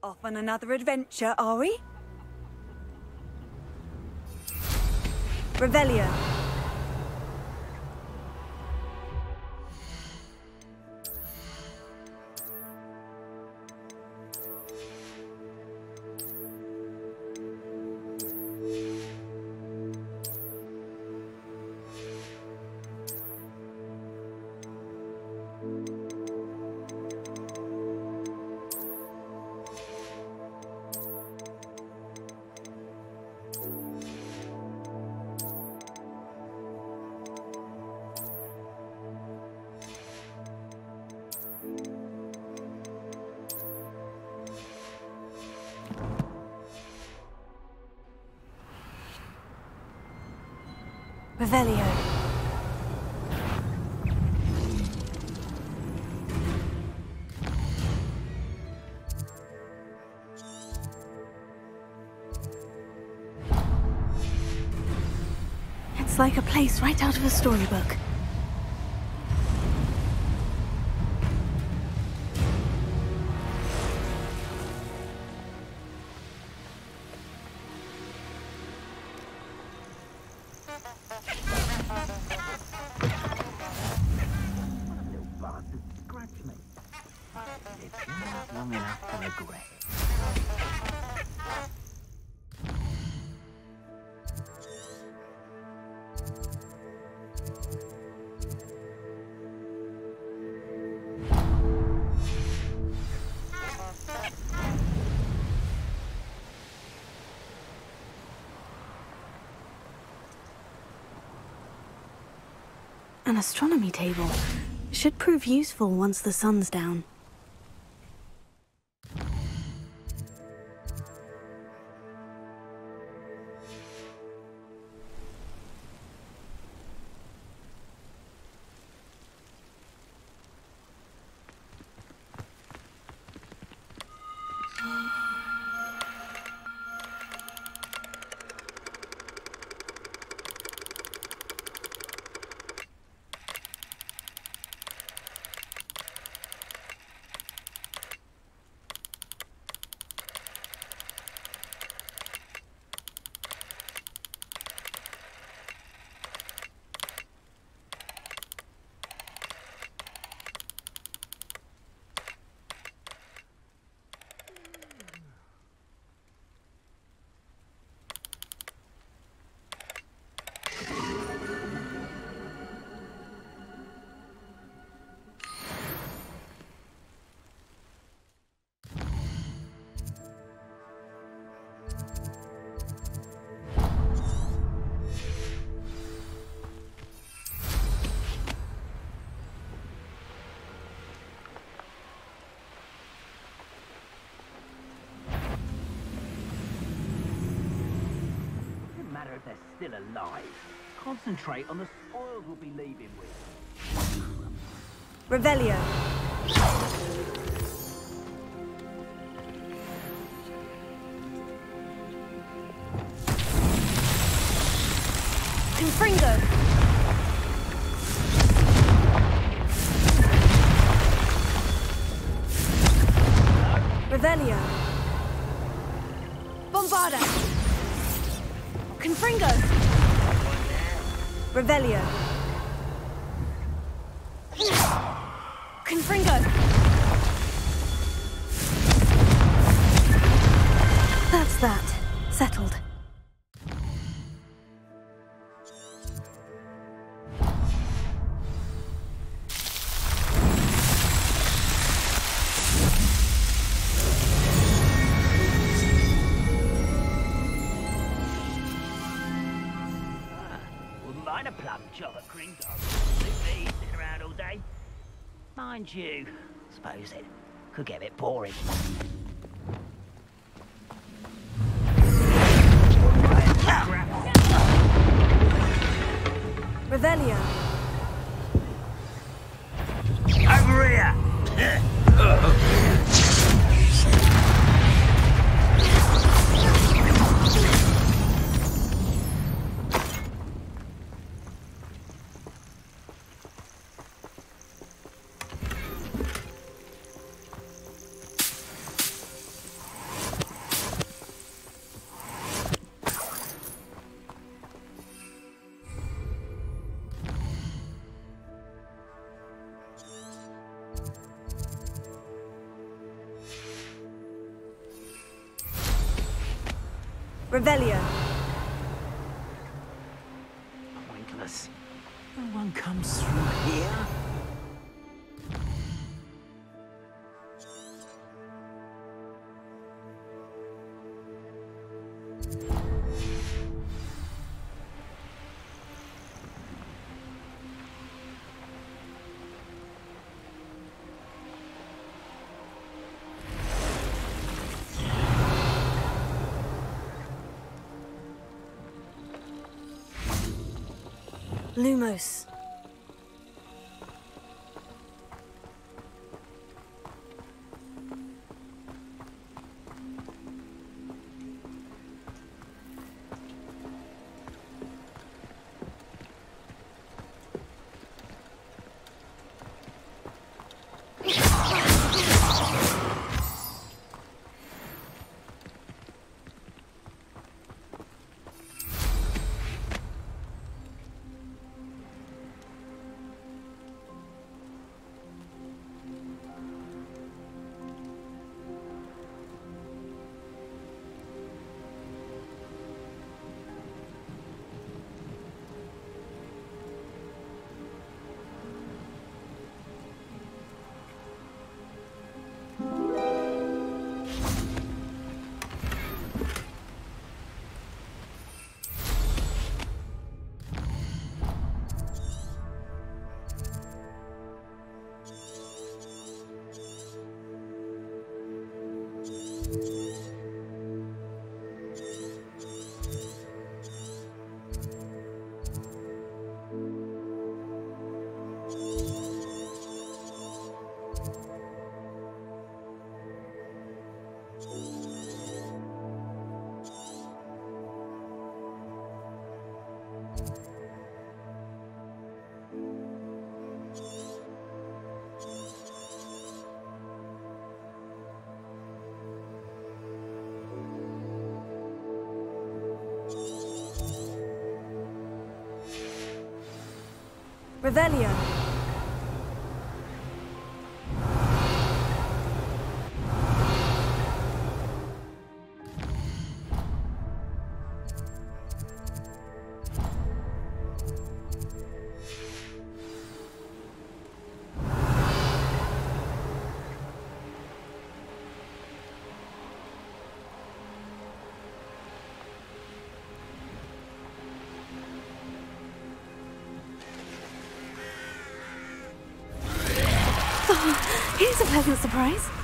Off on another adventure, are we? Revelio. It's like a place right out of a storybook. An astronomy table. Should prove useful once the sun's down. Concentrate on the spoils we'll be leaving with. Revelio. Day. Mind you, suppose it could get a bit boring. Revelio. Lumos. Revelio. Surprise.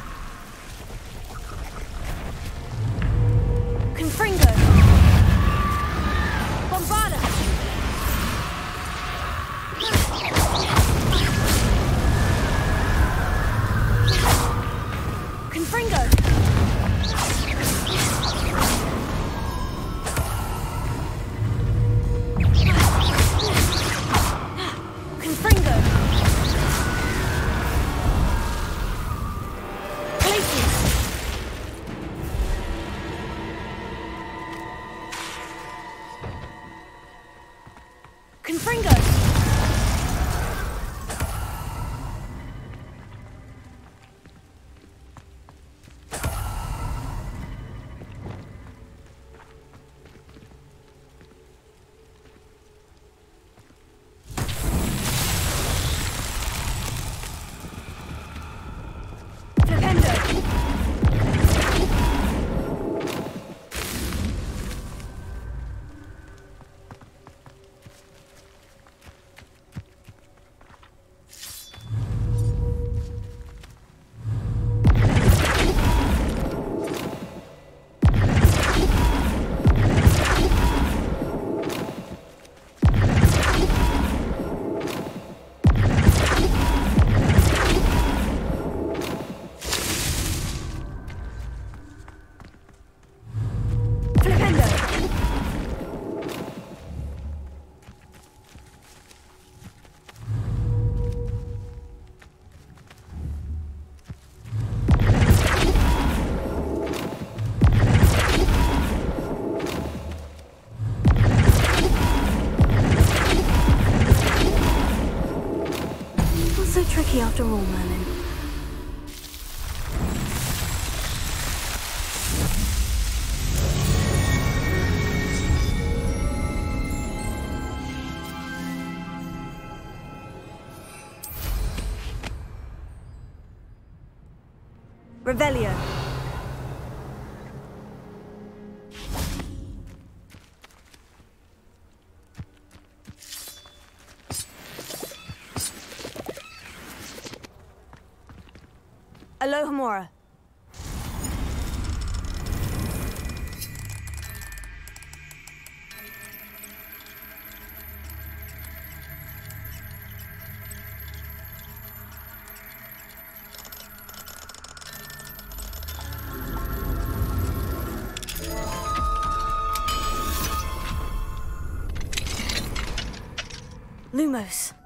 Revelio. Alohomora, Almost.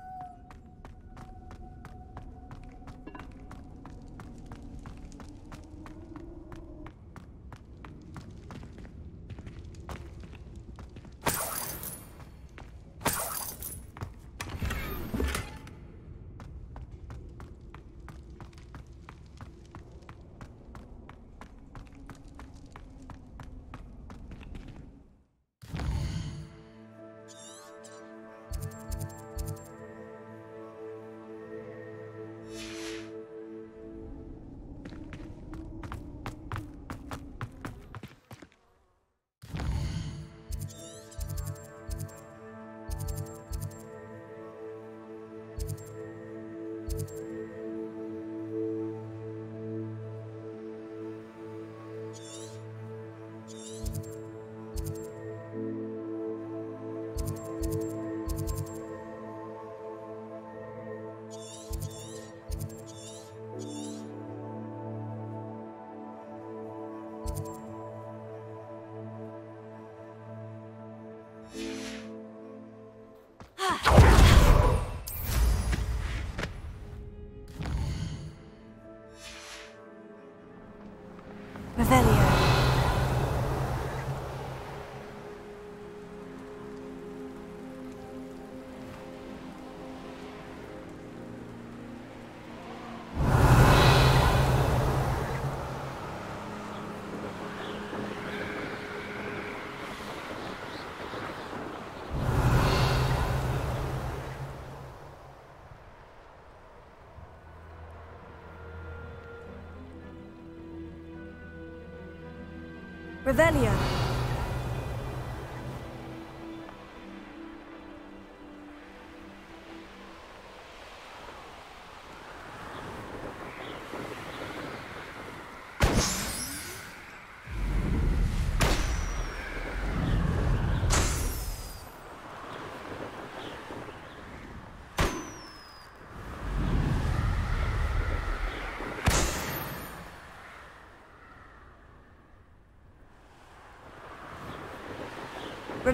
Revelio,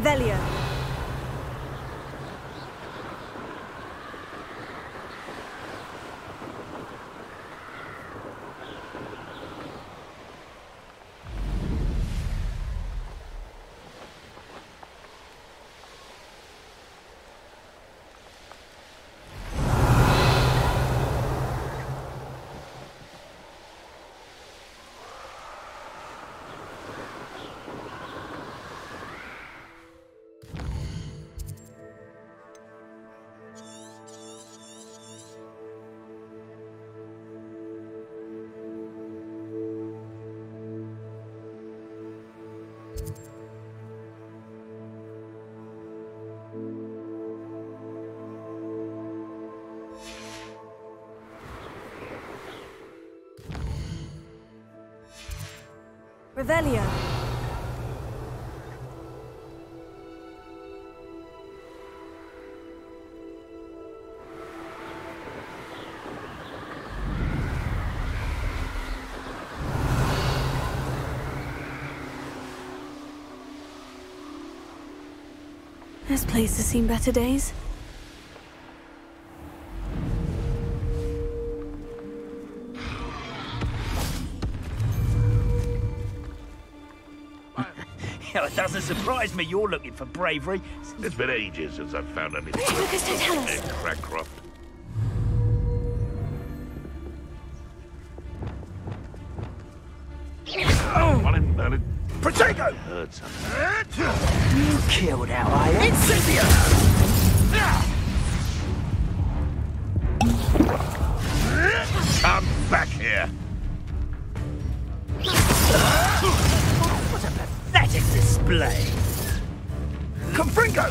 rebellion. Revelio. This place has seen better days. Surprise me you're looking for bravery. It's been ages since I've found anything. Lucas, don't One in Bernard. Protego! Hurts. You killed our iron. Incendio! Come back here! Display. Confringo!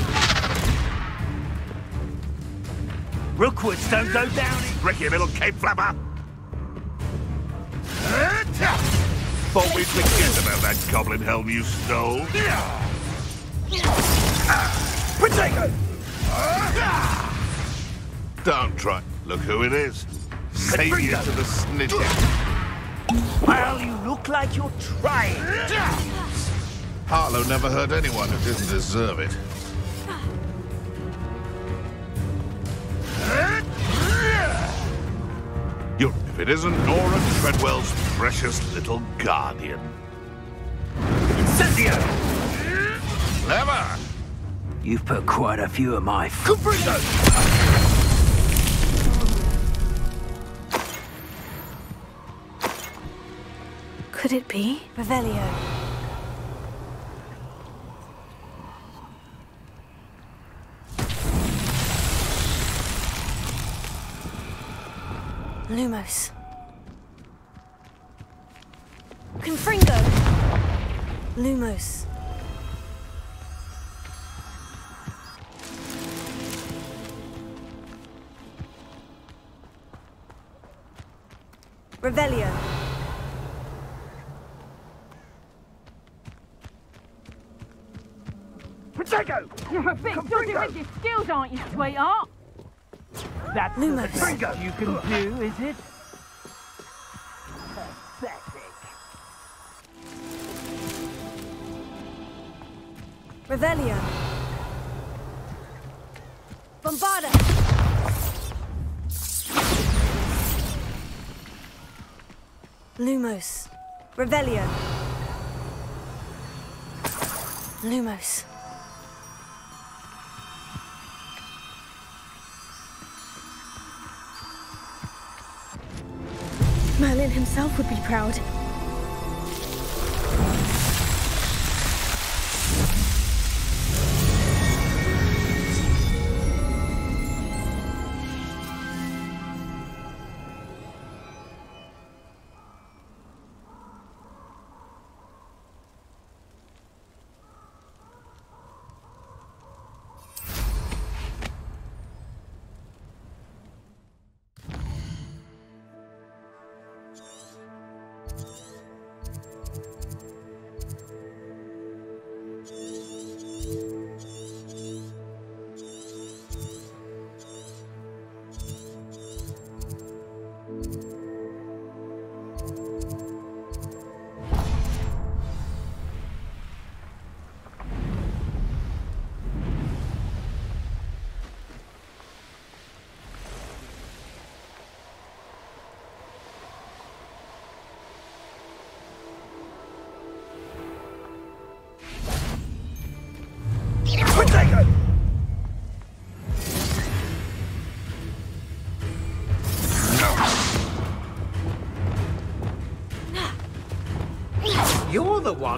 Rookwoods don't go down in... Ricky, little cape flapper. Thought we'd forget about that goblin helm you stole. Protego! Don't try. Look who it is. Savior to the snitches. Well, you look like you're trying. Harlow never hurt anyone who didn't deserve it. You're, if it isn't Nora Treadwell's precious little guardian. Incendio! Clever! You've put quite a few of my... f- Confringo! Could it be? Revelio. Lumos. Confringo! Lumos. Revelio. Protego! You're a bit dodgy with your skills, aren't you, sweetheart? That's the Lumos. best you can do, is it? Pathetic. Revelio. Bombarda. Lumos. Revelio. Lumos. Himself would be proud.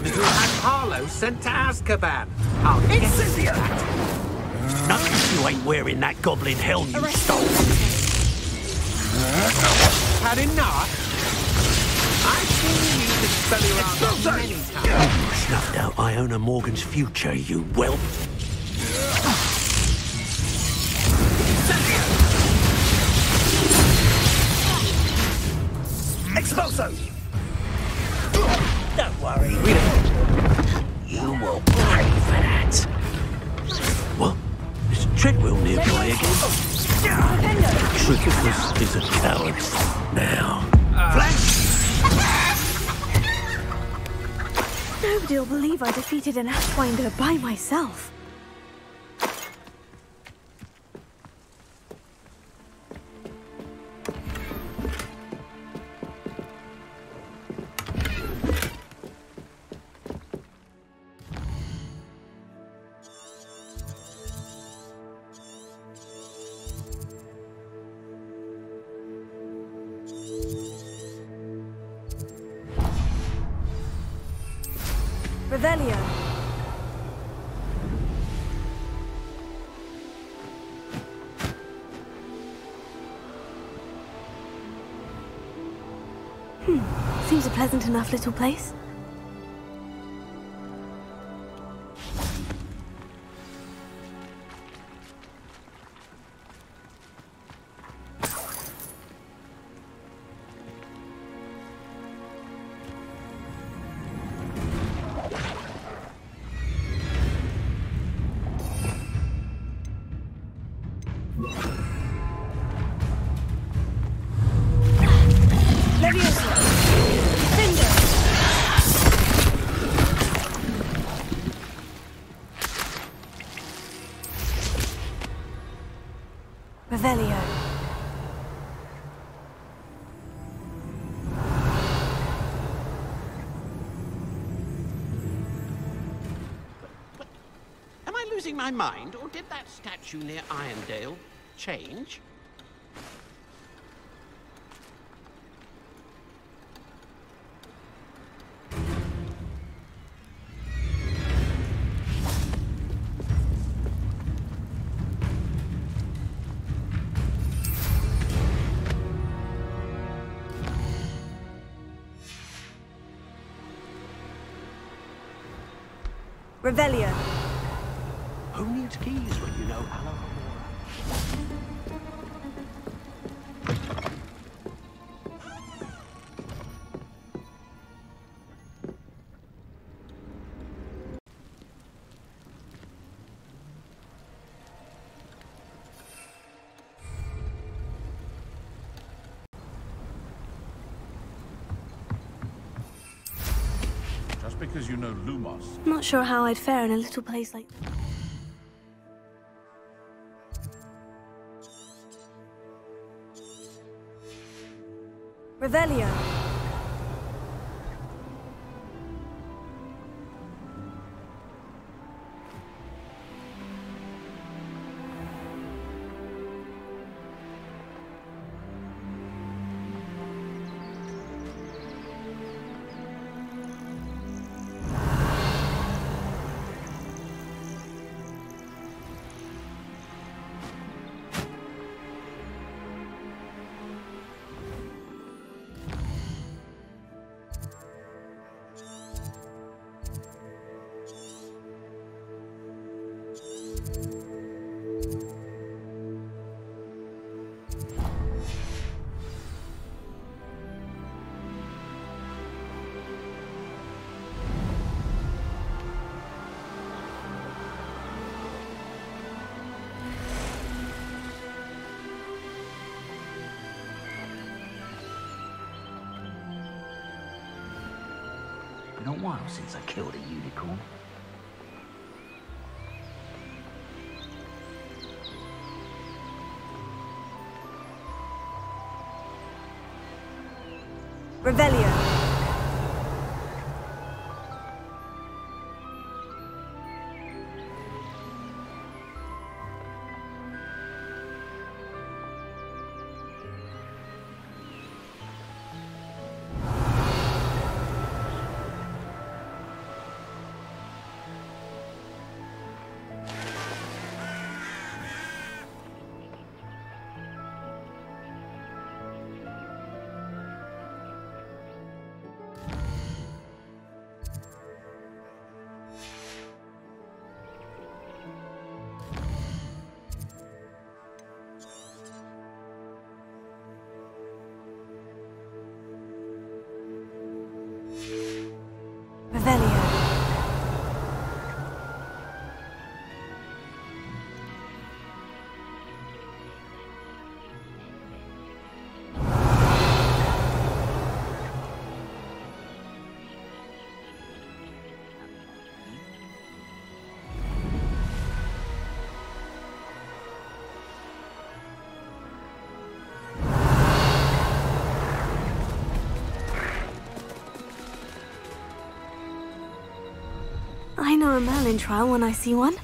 You're the one who had Harlow sent to Azkaban. I'll get Incendio! Nothing you ain't wearing that goblin helm you stole. had enough. I've seen you dispel your armor many times. Snuffed out Iona Morgan's future, you whelp. Is a coward. Now. Nobody'll believe I defeated an Ashwinder by myself. Enough little place. My mind, or did that statue near Irondale change? Because you know Lumos. I'm Not sure how I'd fare in a little place like Revelio. A Merlin trial when I see one.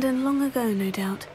abandoned long ago, no doubt.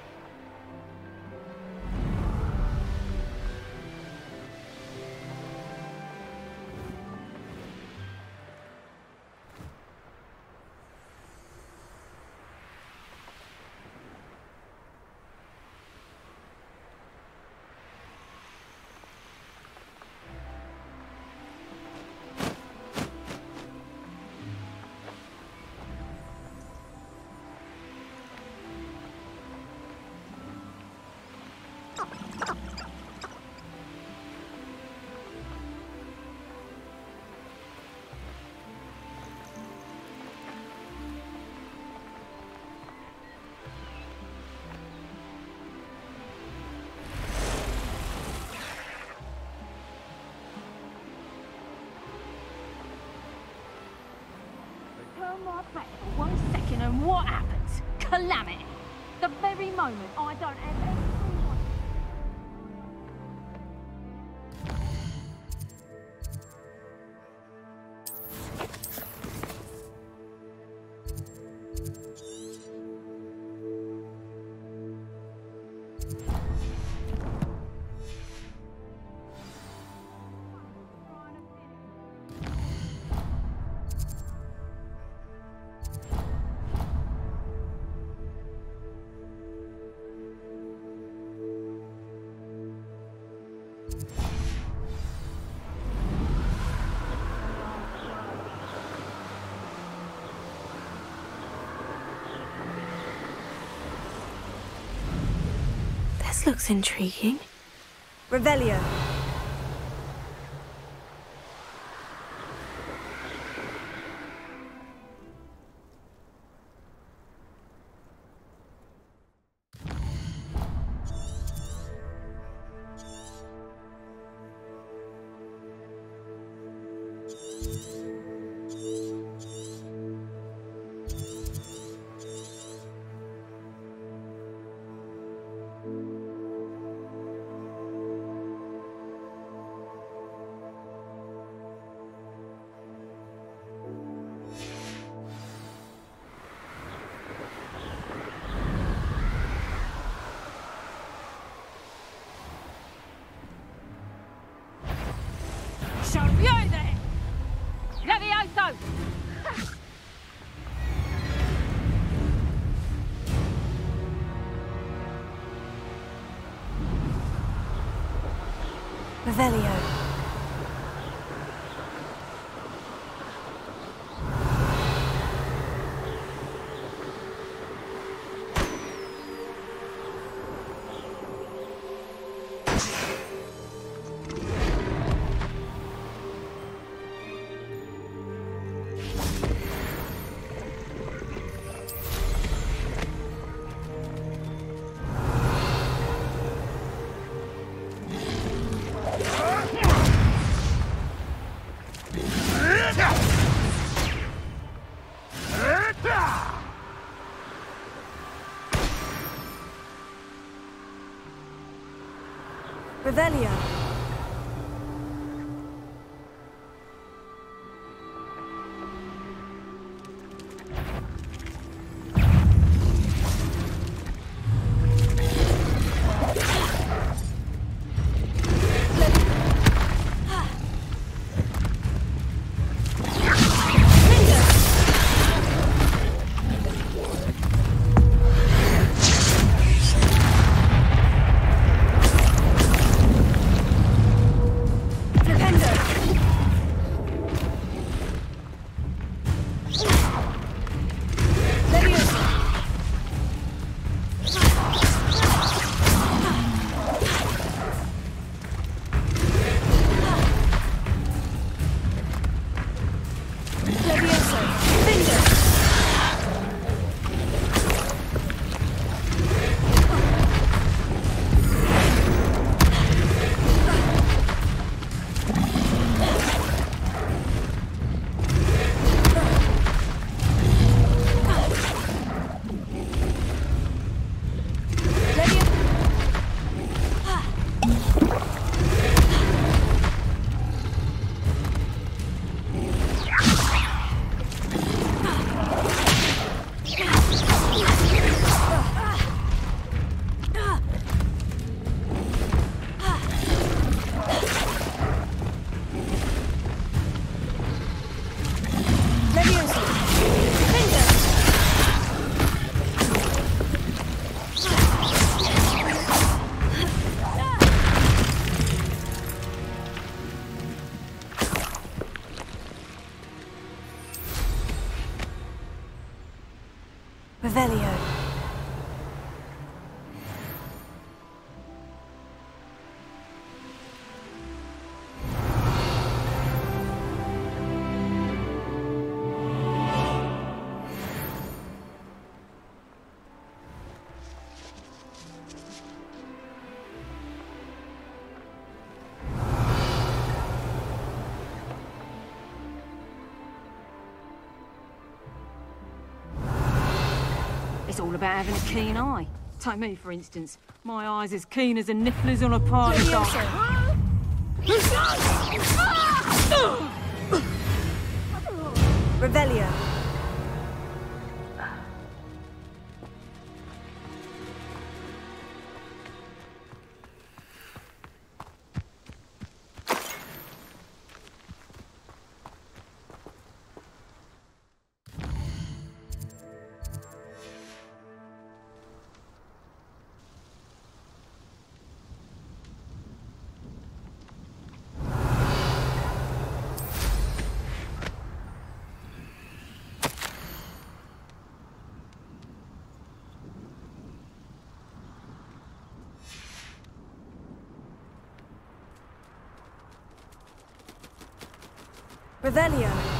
Looks intriguing. Revelio. فاليا It's all about having a keen eye. Take me, for instance. My eye's as keen as a niffler's on a party dog. Revelio. Revelio.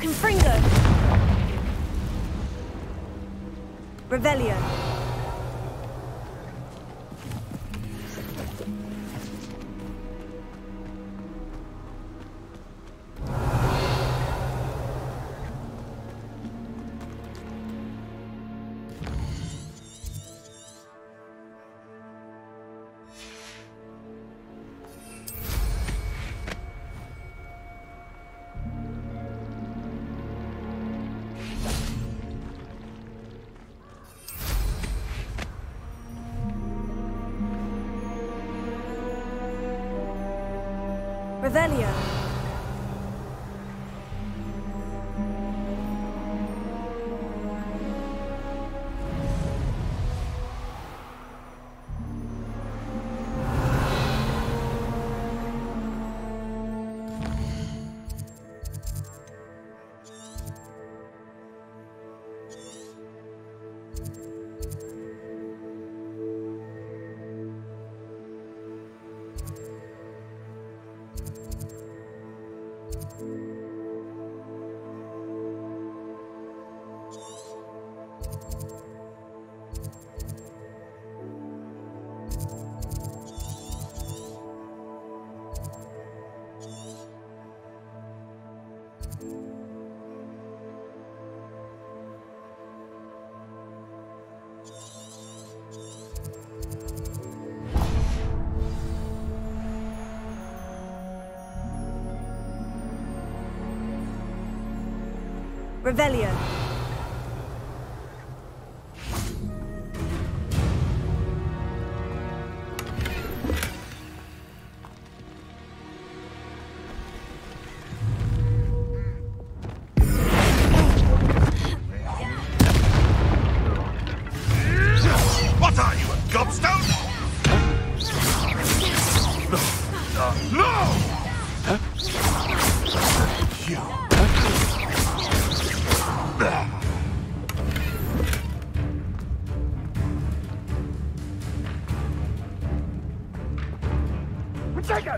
Confringo. Revelio. Revelio.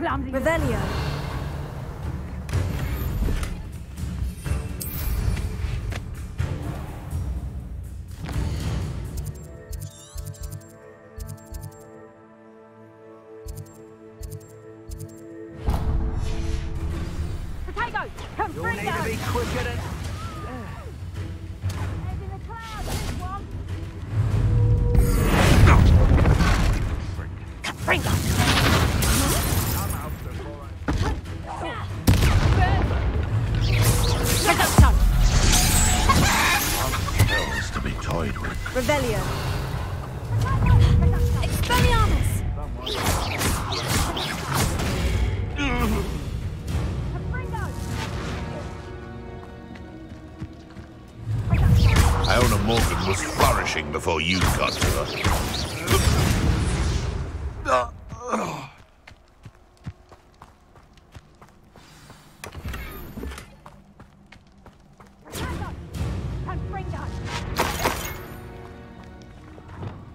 Protego! Revelio.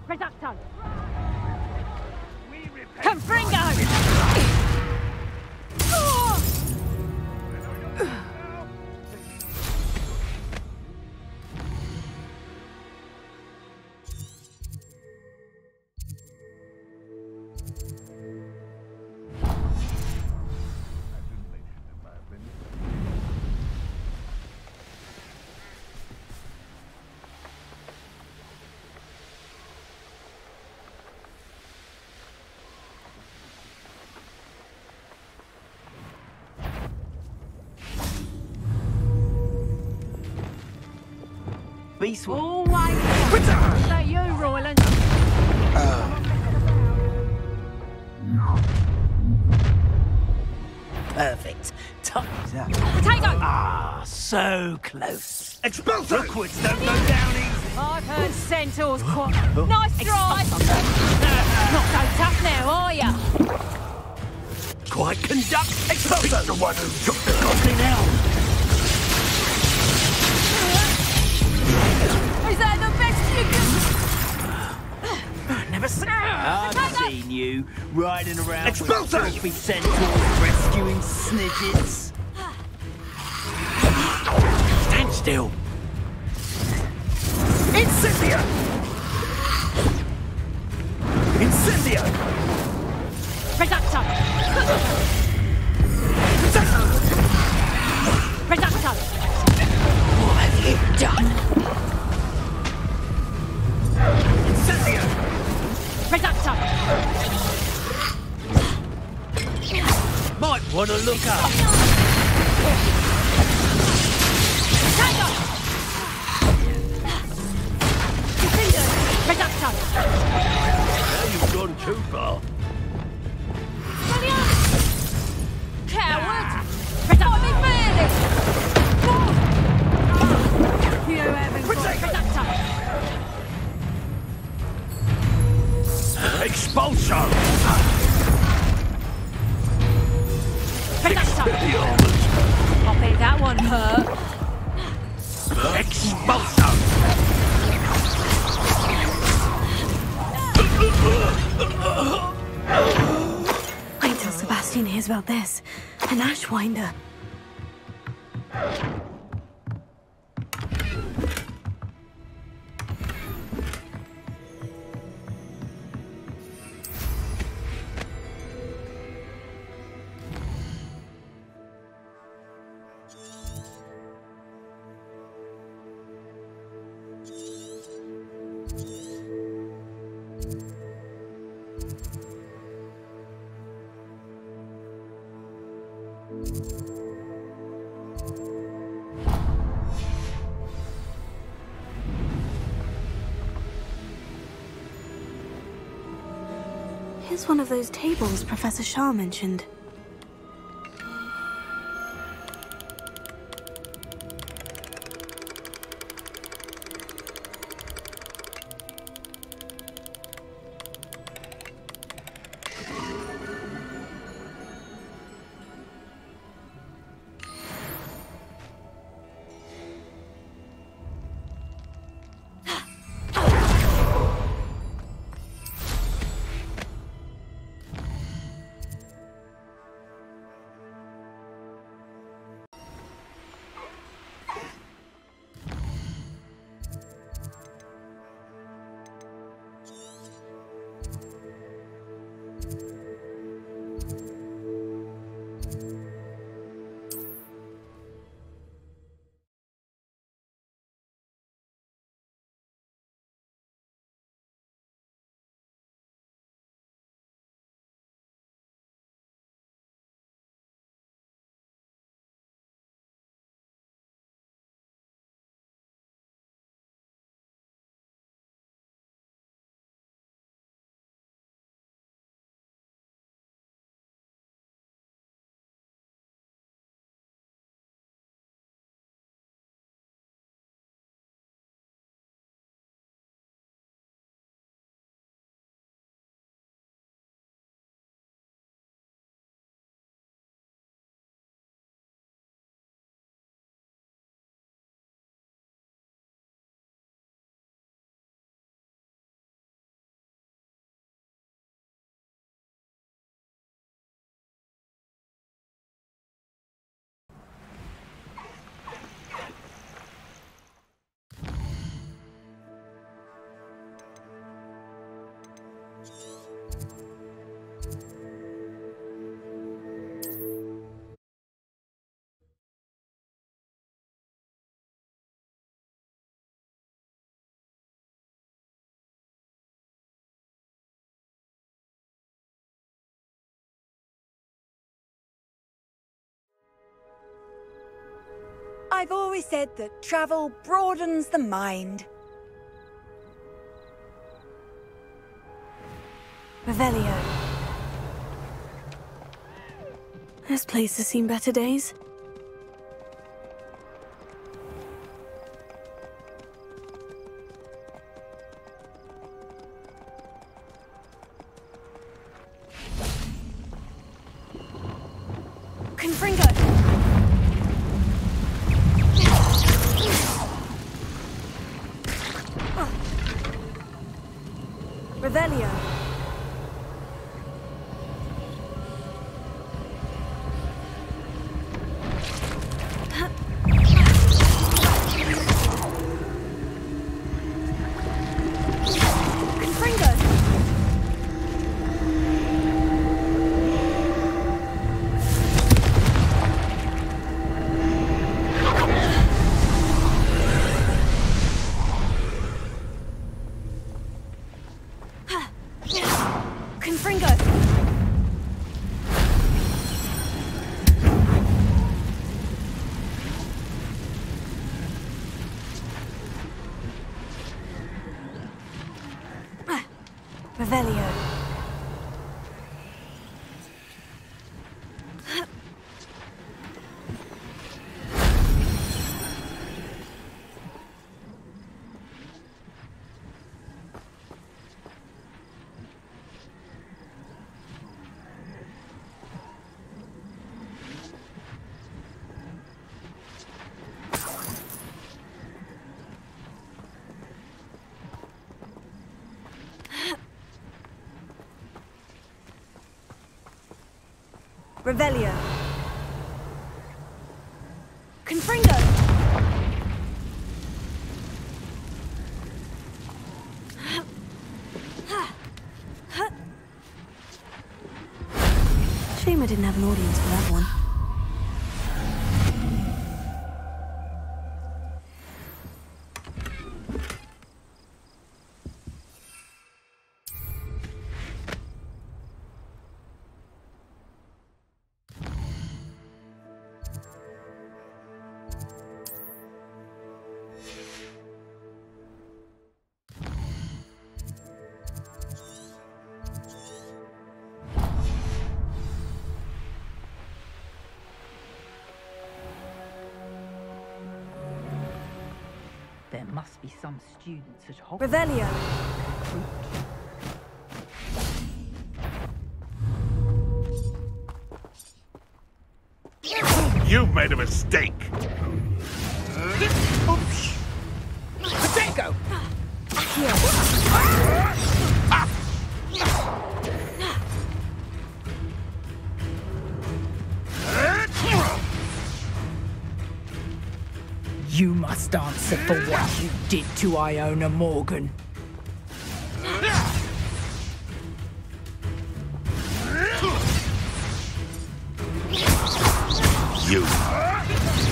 Reducto! Confringo! Beast will Always. Is that you, Royland? perfect. Time's up. Potato! Ah, so close. Expulso! Rookwoods don't go down easy. I've heard centaurs quite. Nice try! Not so tough now, are ya? Quite conduct. Expulso! The one who took the Goblin elm. Is that the best you can. Never seen. Ah, I've seen you riding around Expulso! with filthy centaurs rescuing snidgets. Stand still. Incendio! Look up. Potato! Reducto! Now you've gone too far. Coward! Reducto me fairly! You haven't got Reducto! Expulso! Reducto! I bet that one hurt. Expulso! Wait till Sebastian hears about this. An Ashwinder. Those tables Professor Shah mentioned. I've always said that travel broadens the mind. Revelio. This place has seen better days. Revelio. Confringo! Shame I didn't have an audience for that one. Some students at Hogwarts. Revelio. You've made a mistake. Potato! You ah. Must answer for what you did to Iona Morgan. You.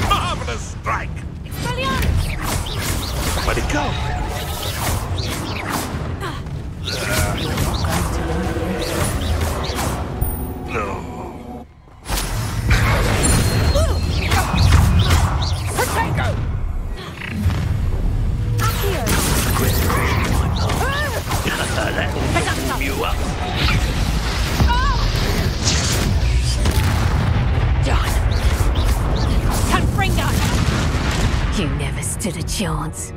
Marvelous strike. Where'd it go? A.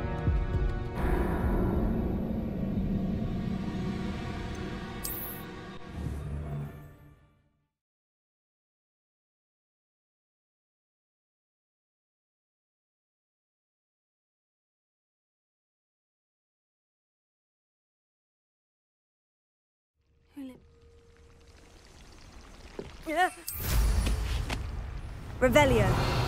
Revelio.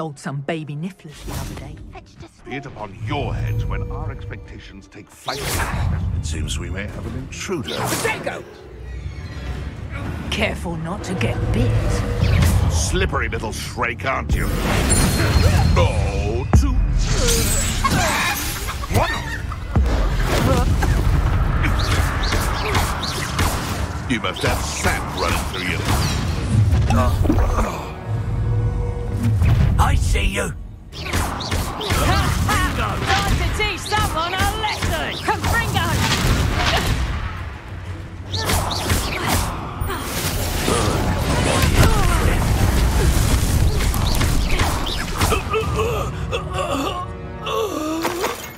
Sold some baby nifflers the other day. Be it upon your heads when our expectations take flight. It seems we may have an intruder. Potato! Careful not to get bit. Slippery little shrike, aren't you? Oh, too... What? You must have sap running through you. Ah. I see you. Time to teach someone a lesson! Confringo!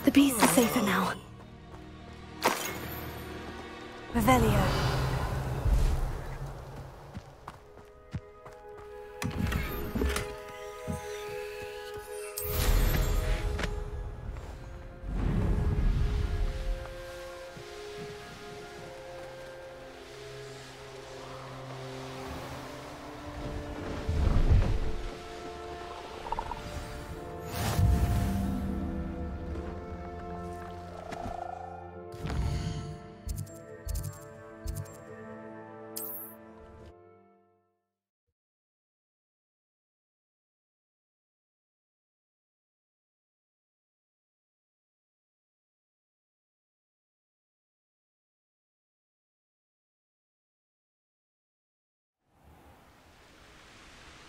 The beasts are safer now. Revelio. Revelio.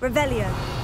Revelio.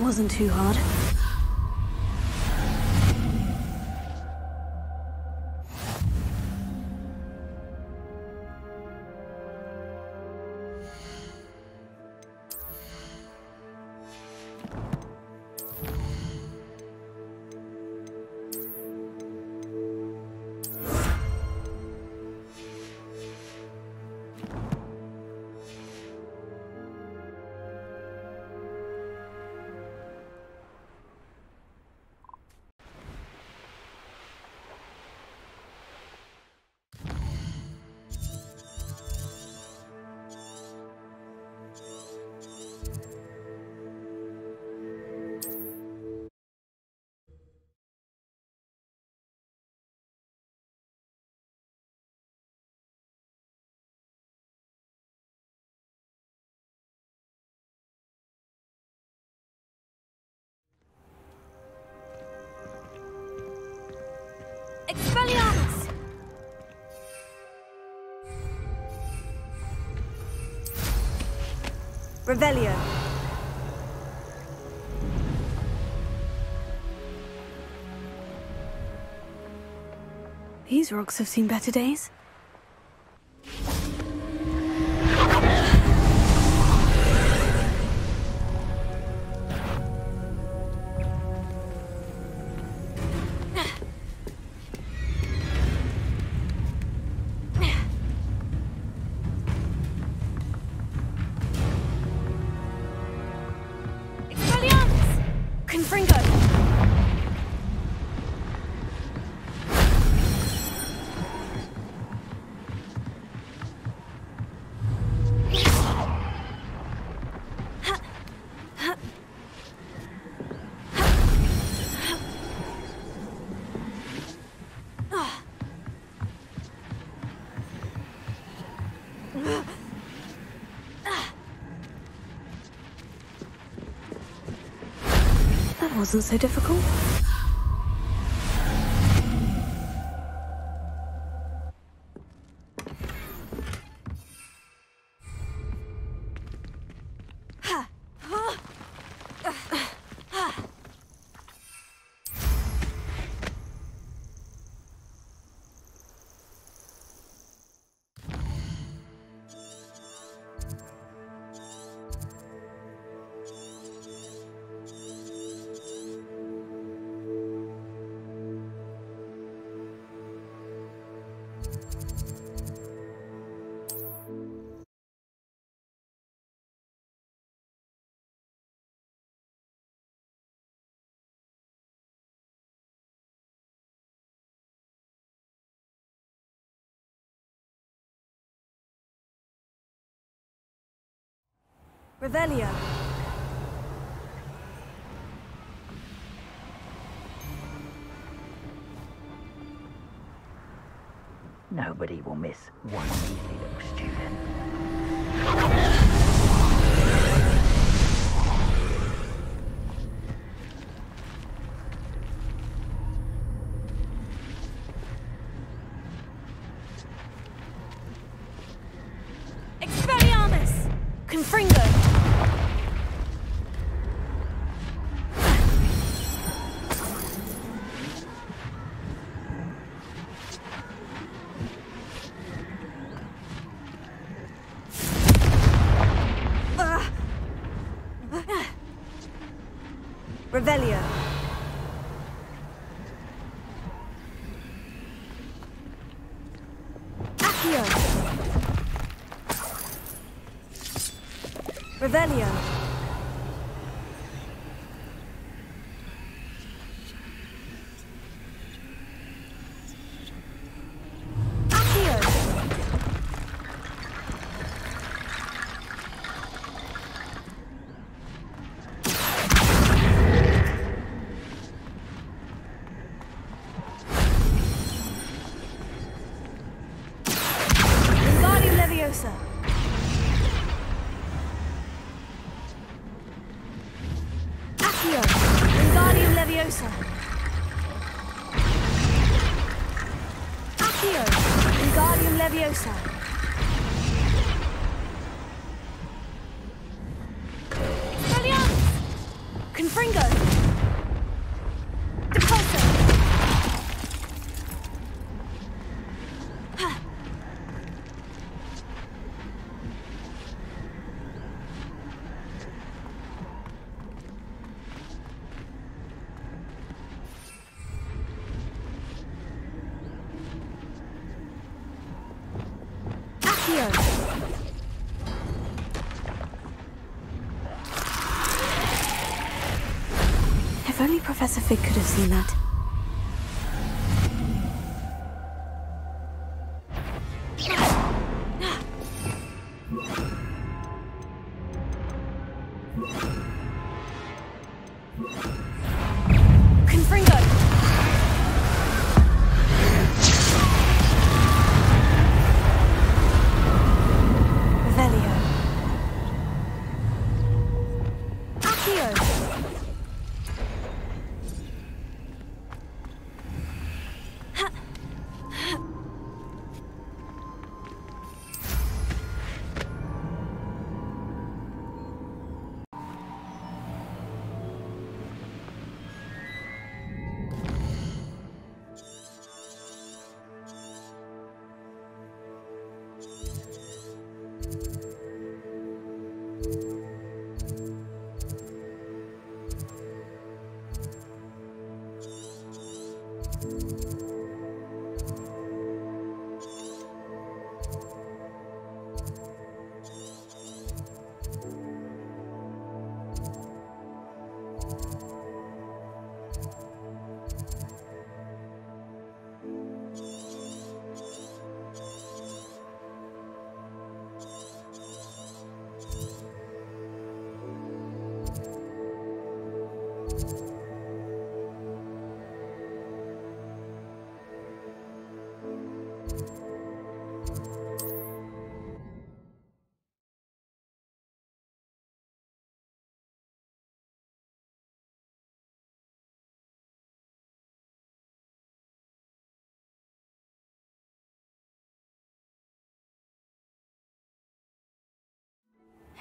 Wasn't too hard. Revelio. These rocks have seen better days. Wasn't so difficult. Revelio. Nobody will miss one easy little student. Revelio. Professor Fig could have seen that.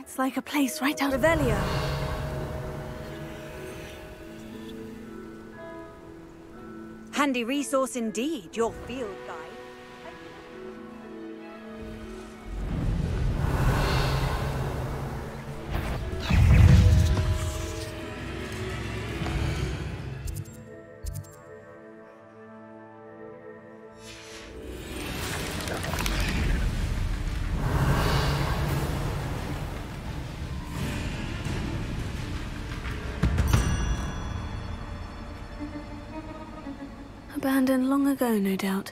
It's like a place right out of Revelio. Handy resource indeed, your field Abandoned long ago, no doubt.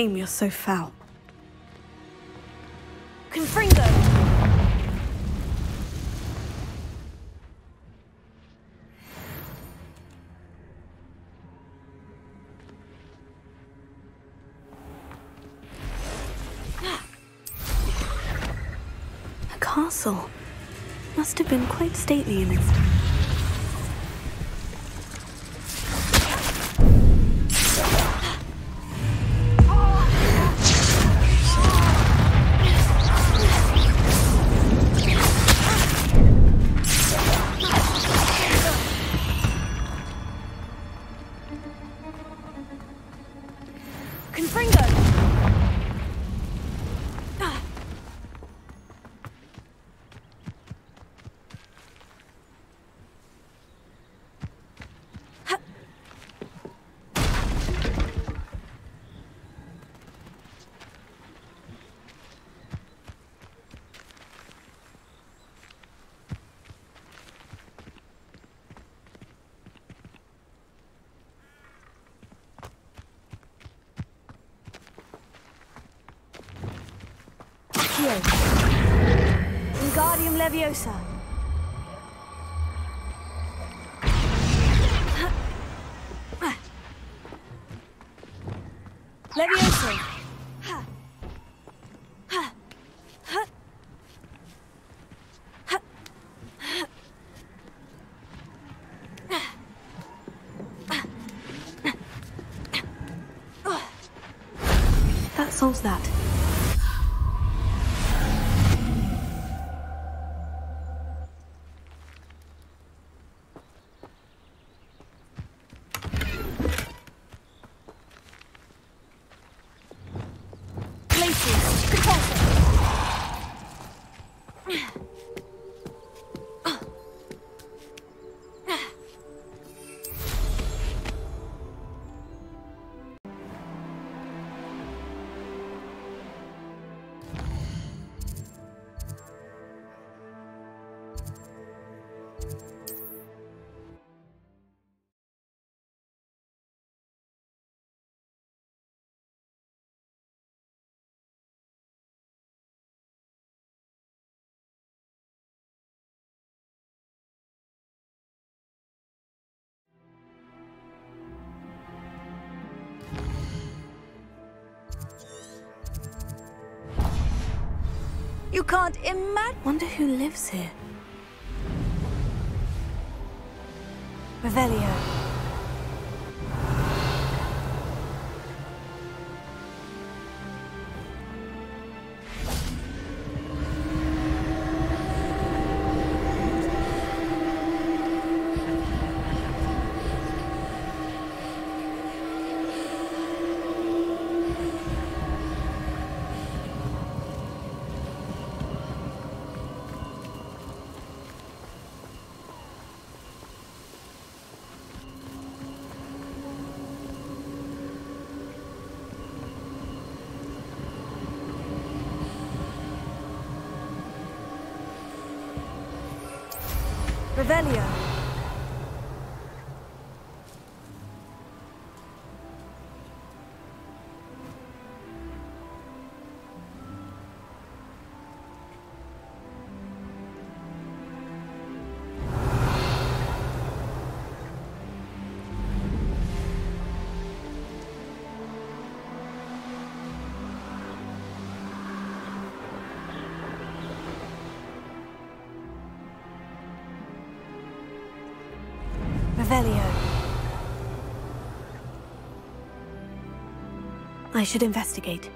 You're so foul. Confringo! A castle. Must have been quite stately in its time. Levioso. Levioso. That solves that. You can't imagine. Wonder who lives here. Revelio. Revelio. I should investigate.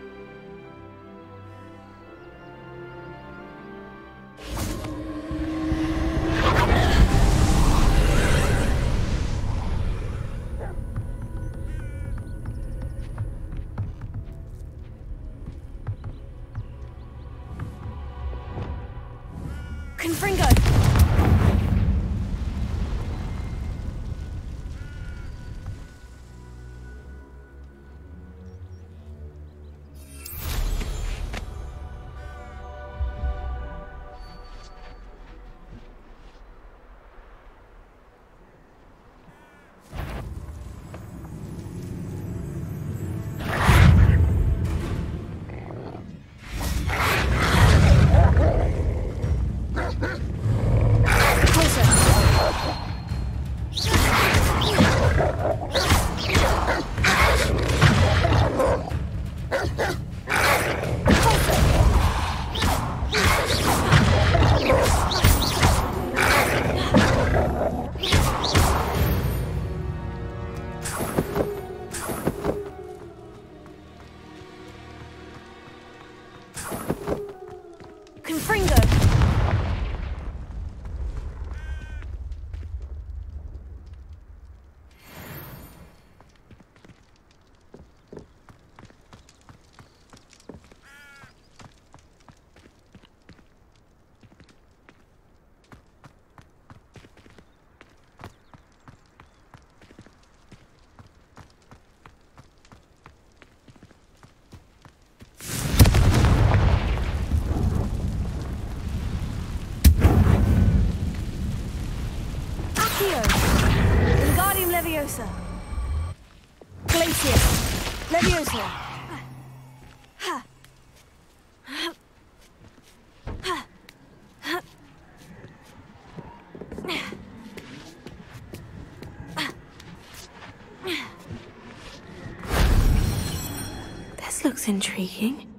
Looks intriguing.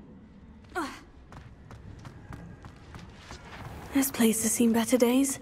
This place has seen better days.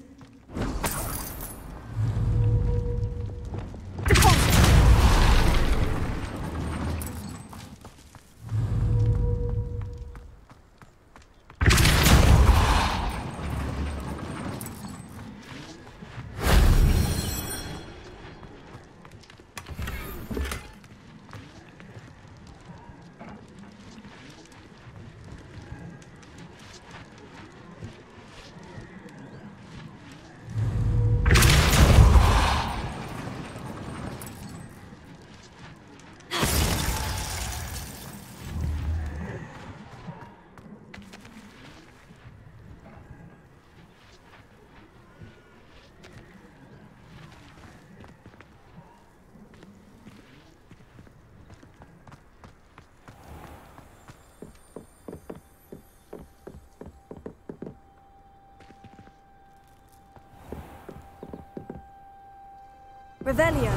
Revelio.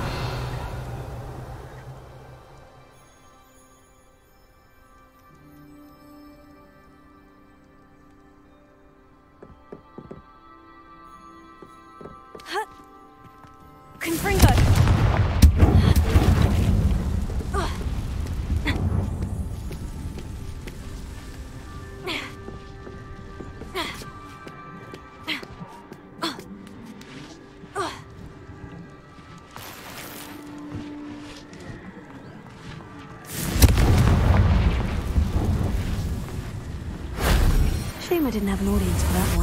I didn't have an audience for that.